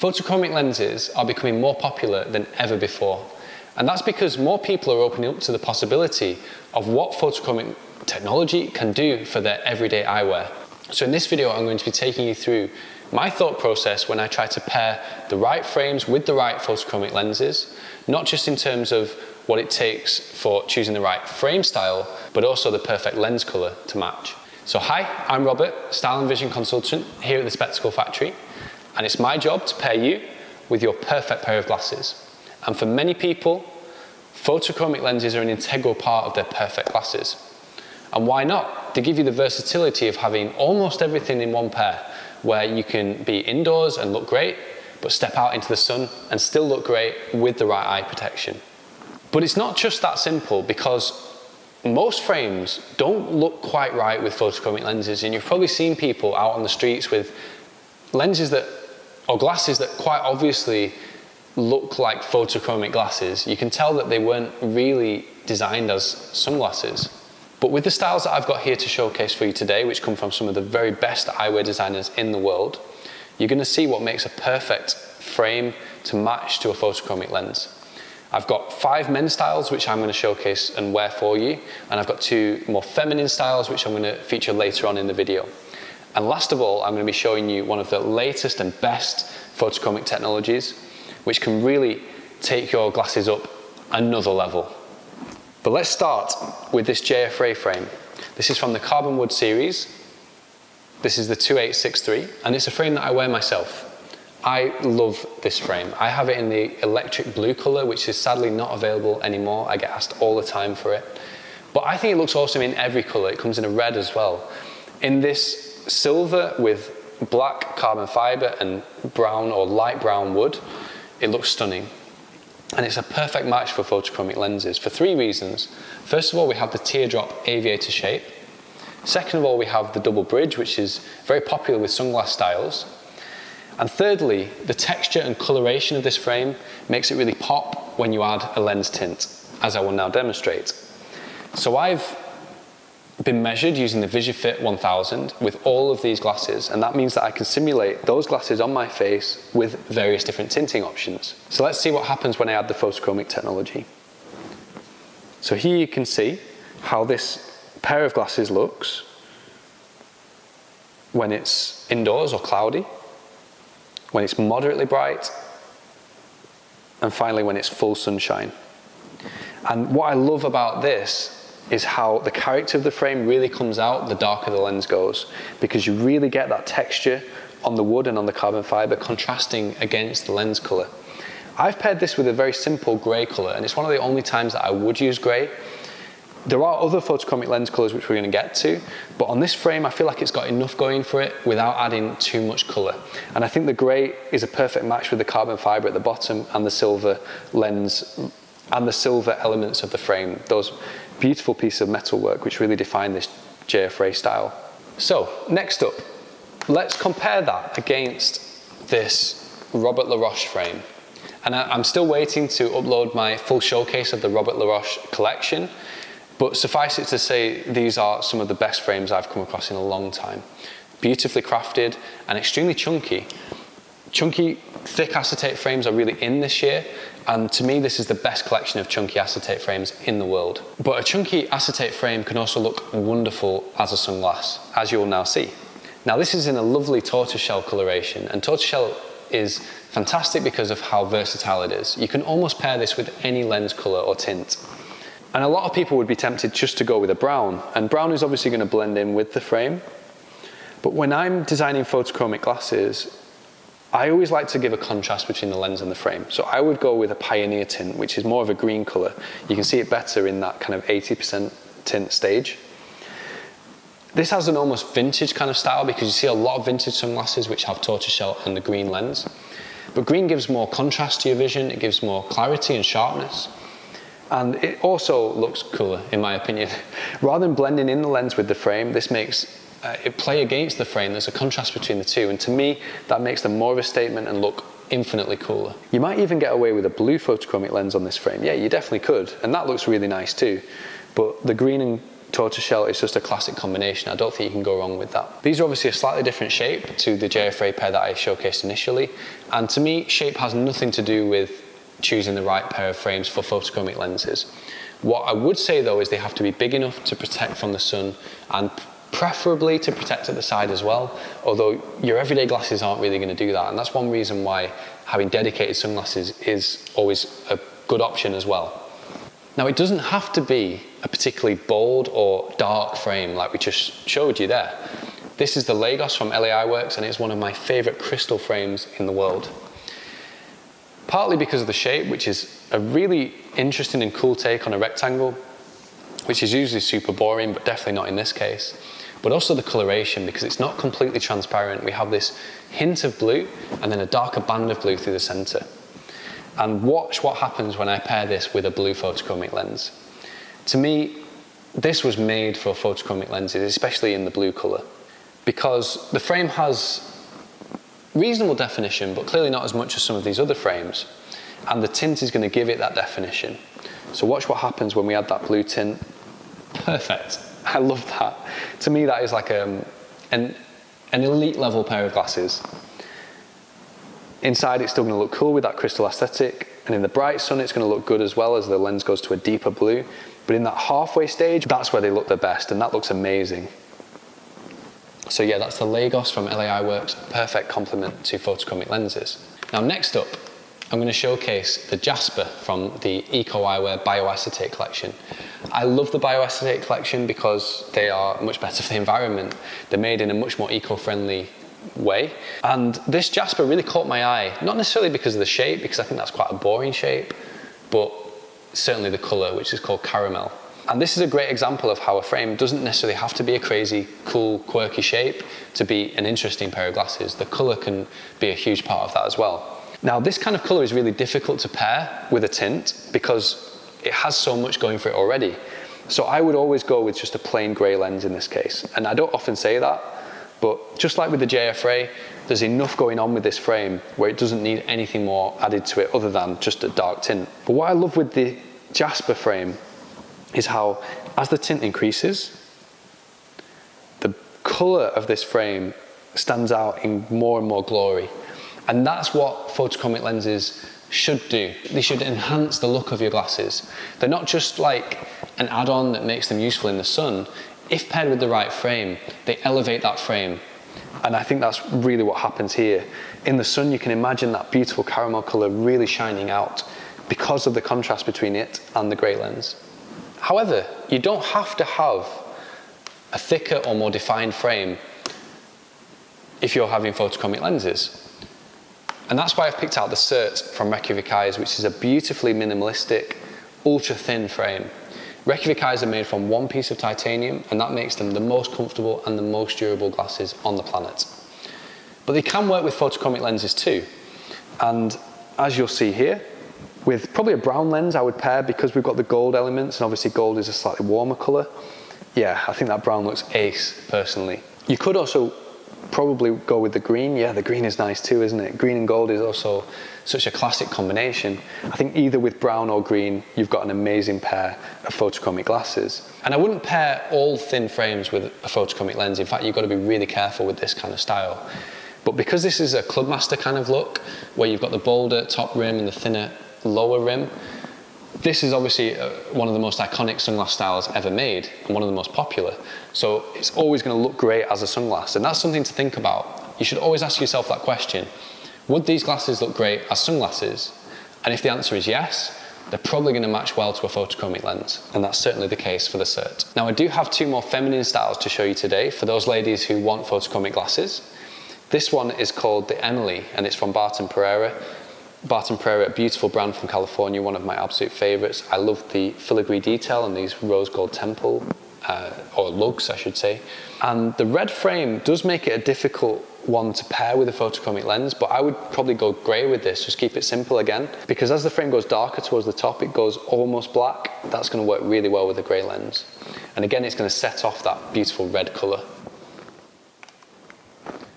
Photochromic lenses are becoming more popular than ever before. And that's because more people are opening up to the possibility of what photochromic technology can do for their everyday eyewear. So in this video, I'm going to be taking you through my thought process when I try to pair the right frames with the right photochromic lenses, not just in terms of what it takes for choosing the right frame style, but also the perfect lens color to match. So hi, I'm Robert, Style and Vision Consultant here at the Spectacle Factory and it's my job to pair you with your perfect pair of glasses. And for many people, photochromic lenses are an integral part of their perfect glasses. And why not? They give you the versatility of having almost everything in one pair, where you can be indoors and look great, but step out into the sun and still look great with the right eye protection. But it's not just that simple because most frames don't look quite right with photochromic lenses and you've probably seen people out on the streets with lenses that or glasses that quite obviously look like photochromic glasses, you can tell that they weren't really designed as sunglasses. But with the styles that I've got here to showcase for you today, which come from some of the very best eyewear designers in the world, you're gonna see what makes a perfect frame to match to a photochromic lens. I've got five men's styles, which I'm gonna showcase and wear for you, and I've got two more feminine styles, which I'm gonna feature later on in the video. And last of all, I'm going to be showing you one of the latest and best photochromic technologies, which can really take your glasses up another level. But let's start with this J.F. Rey frame. This is from the Carbon Wood series. This is the 2863, and it's a frame that I wear myself. I love this frame. I have it in the electric blue color, which is sadly not available anymore. I get asked all the time for it. But I think it looks awesome in every color. It comes in a red as well. In this silver with black carbon fiber and brown or light brown wood, it looks stunning. And it's a perfect match for photochromic lenses for three reasons. First of all, we have the teardrop aviator shape. Second of all, we have the double bridge, which is very popular with sunglass styles. And thirdly, the texture and coloration of this frame makes it really pop when you add a lens tint, as I will now demonstrate. So I've been measured using the VisuFit 1000 with all of these glasses and that means that I can simulate those glasses on my face with various different tinting options. So let's see what happens when I add the photochromic technology. So here you can see how this pair of glasses looks when it's indoors or cloudy, when it's moderately bright, and finally when it's full sunshine. And what I love about this is how the character of the frame really comes out the darker the lens goes because you really get that texture on the wood and on the carbon fiber contrasting against the lens color. I've paired this with a very simple gray color and it's one of the only times that I would use gray. There are other photochromic lens colors which we're going to get to, but on this frame I feel like it's got enough going for it without adding too much color. And I think the gray is a perfect match with the carbon fiber at the bottom and the silver lens and the silver elements of the frame. Those beautiful piece of metalwork which really define this J.F. Rey style. So next up, let's compare that against this Robert La Roche frame. And I, am still waiting to upload my full showcase of the Robert La Roche collection, but suffice it to say, these are some of the best frames I've come across in a long time. Beautifully crafted and extremely chunky. Chunky, thick acetate frames are really in this year, and to me, this is the best collection of chunky acetate frames in the world. But a chunky acetate frame can also look wonderful as a sunglass, as you'll now see. Now this is in a lovely tortoiseshell coloration, and tortoiseshell is fantastic because of how versatile it is. You can almost pair this with any lens color or tint. And a lot of people would be tempted just to go with a brown, and brown is obviously going to blend in with the frame. But when I'm designing photochromic glasses, I always like to give a contrast between the lens and the frame. So I would go with a Pioneer tint, which is more of a green color. You can see it better in that kind of 80% tint stage. This has an almost vintage kind of style because you see a lot of vintage sunglasses which have tortoiseshell and the green lens. But green gives more contrast to your vision, it gives more clarity and sharpness. And it also looks cooler, in my opinion. Rather than blending in the lens with the frame, this makes uh, it play against the frame. There's a contrast between the two. And to me, that makes them more of a statement and look infinitely cooler. You might even get away with a blue photochromic lens on this frame. Yeah, you definitely could. And that looks really nice too. But the green and tortoiseshell is just a classic combination. I don't think you can go wrong with that. These are obviously a slightly different shape to the J.F. Rey pair that I showcased initially. And to me, shape has nothing to do with choosing the right pair of frames for photochromic lenses. What I would say though is they have to be big enough to protect from the sun and preferably to protect at the side as well, although your everyday glasses aren't really going to do that. And that's one reason why having dedicated sunglasses is always a good option as well. Now it doesn't have to be a particularly bold or dark frame like we just showed you there. This is the Lagos from LA Eyeworks and it's one of my favorite crystal frames in the world. Partly because of the shape, which is a really interesting and cool take on a rectangle, which is usually super boring, but definitely not in this case. But also the coloration, because it's not completely transparent. We have this hint of blue and then a darker band of blue through the center. And watch what happens when I pair this with a blue photochromic lens. To me, this was made for photochromic lenses, especially in the blue color, because the frame has reasonable definition, but clearly not as much as some of these other frames. And the tint is going to give it that definition. So watch what happens when we add that blue tint. Perfect. I love that. To me, that is like um, an, an elite level pair of glasses. Inside, it's still going to look cool with that crystal aesthetic. And in the bright sun, it's going to look good as well as the lens goes to a deeper blue. But in that halfway stage, that's where they look the best, and that looks amazing. So yeah, that's the Lagos from LA Eyeworks, perfect complement to photochromic lenses. Now next up, I'm going to showcase the Jasper from the Eco Eyewear Bioacetate collection. I love the Bioacetate collection because they are much better for the environment. They're made in a much more eco-friendly way. And this Jasper really caught my eye, not necessarily because of the shape, because I think that's quite a boring shape, but certainly the color, which is called caramel. And this is a great example of how a frame doesn't necessarily have to be a crazy, cool, quirky shape to be an interesting pair of glasses. The color can be a huge part of that as well. Now, this kind of color is really difficult to pair with a tint because it has so much going for it already. So I would always go with just a plain gray lens in this case. And I don't often say that, but just like with the J.F. Rey, there's enough going on with this frame where it doesn't need anything more added to it other than just a dark tint. But what I love with the Jasper frame is how as the tint increases, the color of this frame stands out in more and more glory. And that's what photochromic lenses should do. They should enhance the look of your glasses. They're not just like an add-on that makes them useful in the sun. If paired with the right frame, they elevate that frame. And I think that's really what happens here. In the sun, you can imagine that beautiful caramel color really shining out because of the contrast between it and the gray lens. However, you don't have to have a thicker or more defined frame if you're having photochromic lenses. And that's why I've picked out the Cert from Reykjavik Eyes, which is a beautifully minimalistic, ultra thin frame. Reykjavik Eyes are made from one piece of titanium, and that makes them the most comfortable and the most durable glasses on the planet. But they can work with photochromic lenses too. And as you'll see here, with probably a brown lens I would pair because we've got the gold elements and obviously gold is a slightly warmer color. Yeah, I think that brown looks ace personally. You could also probably go with the green. Yeah, the green is nice too, isn't it? Green and gold is also such a classic combination. I think either with brown or green, you've got an amazing pair of photochromic glasses. And I wouldn't pair all thin frames with a photochromic lens. In fact, you've got to be really careful with this kind of style. But because this is a Clubmaster kind of look, where you've got the bolder top rim and the thinner lower rim, this is obviously uh, one of the most iconic sunglass styles ever made and one of the most popular. So it's always going to look great as a sunglass. And that's something to think about. You should always ask yourself that question. Would these glasses look great as sunglasses? And if the answer is yes, they're probably going to match well to a photochromic lens. And that's certainly the case for the Cert. Now I do have two more feminine styles to show you today for those ladies who want photochromic glasses. This one is called the Emily and it's from Barton Perreira Barton Perreira, a beautiful brand from California, one of my absolute favorites. I love the filigree detail and these rose gold temple, uh, or lugs, I should say. And the red frame does make it a difficult one to pair with a photochromic lens, but I would probably go grey with this, just keep it simple again. Because as the frame goes darker towards the top, it goes almost black. That's gonna work really well with a grey lens. And again, it's gonna set off that beautiful red color.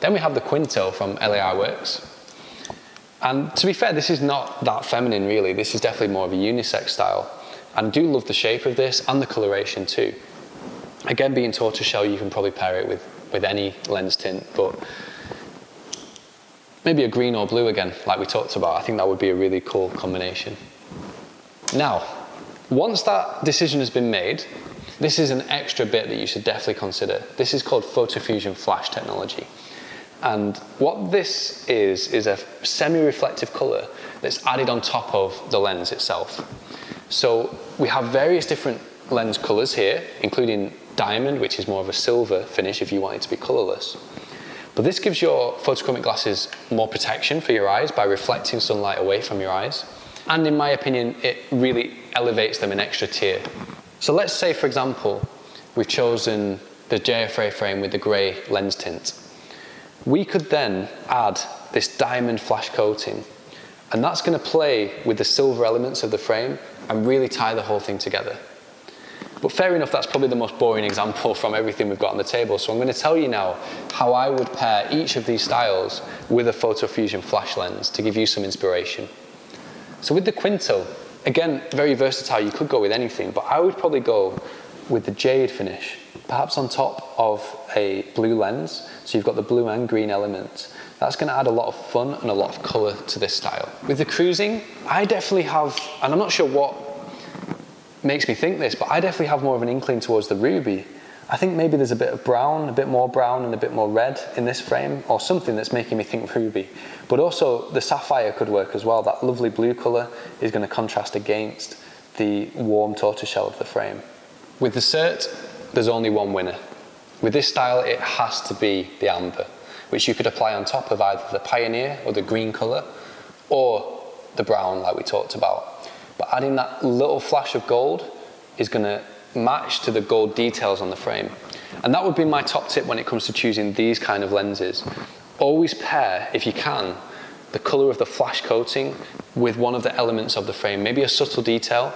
Then we have the Quinto from LA Eyeworks. And to be fair, this is not that feminine really. This is definitely more of a unisex style. And I do love the shape of this and the coloration too. Again, being tortoiseshell, you can probably pair it with, with any lens tint, but maybe a green or blue again, like we talked about. I think that would be a really cool combination. Now, once that decision has been made, this is an extra bit that you should definitely consider. This is called photofusion flash technology. And what this is, is a semi-reflective color that's added on top of the lens itself. So we have various different lens colors here, including diamond, which is more of a silver finish if you want it to be colorless. But this gives your photochromic glasses more protection for your eyes by reflecting sunlight away from your eyes. And in my opinion, it really elevates them an extra tier. So let's say, for example, we've chosen the J.F. Rey frame with the gray lens tint. We could then add this diamond flash coating, and that's gonna play with the silver elements of the frame and really tie the whole thing together. But fair enough, that's probably the most boring example from everything we've got on the table. So I'm going to tell you now how I would pair each of these styles with a PhotoFusion flash lens to give you some inspiration. So with the Quinto, again, very versatile, you could go with anything, but I would probably go with the jade finish, perhaps on top of a blue lens. So you've got the blue and green element. That's going to add a lot of fun and a lot of colour to this style. With the cruising, I definitely have, and I'm not sure what makes me think this, but I definitely have more of an inkling towards the ruby. I think maybe there's a bit of brown, a bit more brown and a bit more red in this frame, or something that's making me think ruby. But also the sapphire could work as well. That lovely blue colour is going to contrast against the warm tortoiseshell of the frame. With the cert, there's only one winner. With this style, it has to be the amber, which you could apply on top of either the Pioneer or the green colour, or the brown like we talked about. But adding that little flash of gold is going to match to the gold details on the frame. And that would be my top tip when it comes to choosing these kind of lenses. Always pair, if you can, the color of the flash coating with one of the elements of the frame, maybe a subtle detail.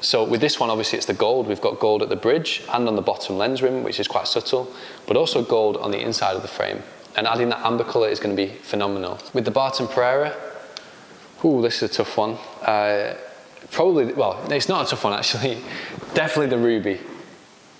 So with this one, obviously it's the gold. We've got gold at the bridge and on the bottom lens rim, which is quite subtle, but also gold on the inside of the frame. And adding that amber color is going to be phenomenal. With the Barton Perreira, ooh, this is a tough one. Uh, probably, well, it's not a tough one actually. Definitely the ruby.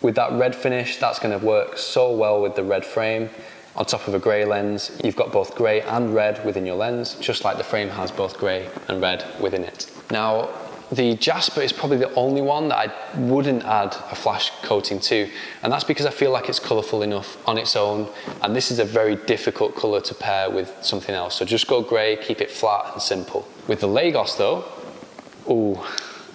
With that red finish, that's gonna work so well with the red frame. On top of a gray lens, you've got both gray and red within your lens, just like the frame has both gray and red within it. Now, the Jasper is probably the only one that I wouldn't add a flash coating to, and that's because I feel like it's colourful enough on its own, and this is a very difficult colour to pair with something else. So just go grey, keep it flat and simple. With the Lagos though, ooh,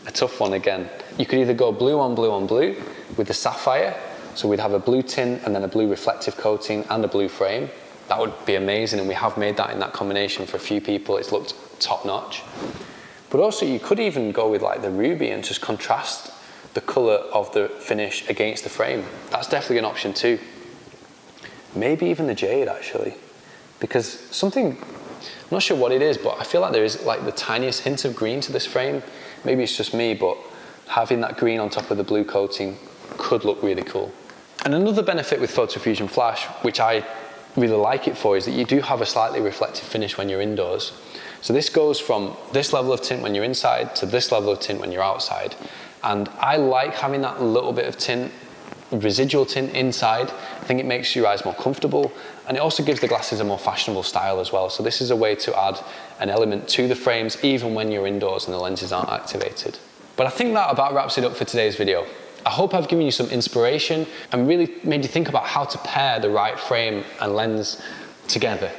a tough one again. You could either go blue on blue on blue with the sapphire, so we'd have a blue tint and then a blue reflective coating and a blue frame. That would be amazing, and we have made that in that combination for a few people. It's looked top notch. But also, you could even go with like the ruby and just contrast the color of the finish against the frame. That's definitely an option too. Maybe even the jade actually, because something I'm not sure what it is, but I feel like there is like the tiniest hint of green to this frame. Maybe it's just me, but having that green on top of the blue coating could look really cool. And another benefit with PhotoFusion Flash, which I really like it for, is that you do have a slightly reflective finish when you're indoors. So this goes from this level of tint when you're inside to this level of tint when you're outside. And I like having that little bit of tint residual tint inside. I think it makes your eyes more comfortable and it also gives the glasses a more fashionable style as well. So this is a way to add an element to the frames even when you're indoors and the lenses aren't activated. But I think that about wraps it up for today's video. I hope I've given you some inspiration and really made you think about how to pair the right frame and lens together.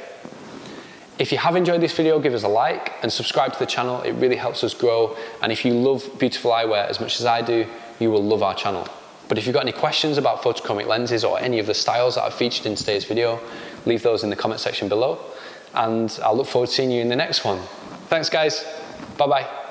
If you have enjoyed this video, give us a like and subscribe to the channel. It really helps us grow. And if you love beautiful eyewear as much as I do, you will love our channel. But if you've got any questions about photochromic lenses or any of the styles that I've featured in today's video, leave those in the comment section below. And I'll look forward to seeing you in the next one. Thanks guys. Bye bye.